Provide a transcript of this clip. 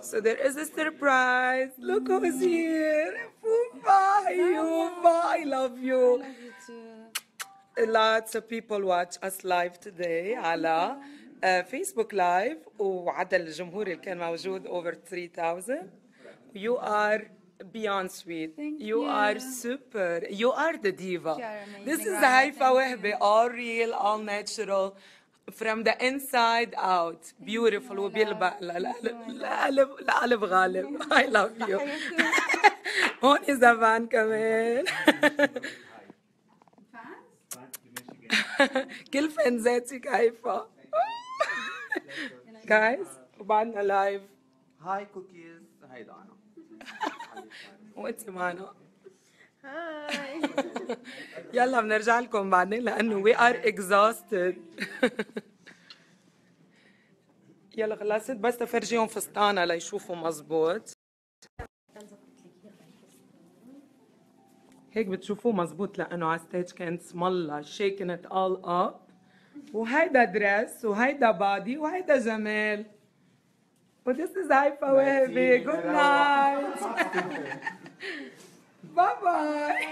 So there is a surprise. Look who's here. Fufa, Yuba, I love you. Lots of people watch us live today على فيسبوك لايف وعدد الجمهور اللي كان موجود over 3000 You are beyond sweet. Thank you you. are super. You are the diva. You are amazing, This is Rana. Haifa Thank Wehbe, all real, all natural. From the inside out, beautiful وبيلبق لقلب لقلب غالب. I love you. هون زمان كمان. كل فانزاتك هيفا. Guys, وبعدنا لايف هاي كوكيز هيدا انا وانت معنا. يلا بنرجع لكم بعدين لأنه we are exhausted يلا خلصت بس تفرجيهم فستانة ليشوفوا مزبوط هيك بتشوفوه مزبوط لأنه على ستيج كانت سمالة shaking it all up وهيدا دريس وهيدا بادي وهيدا جمال But this is Haifa Wehbi. Good night. Bye bye.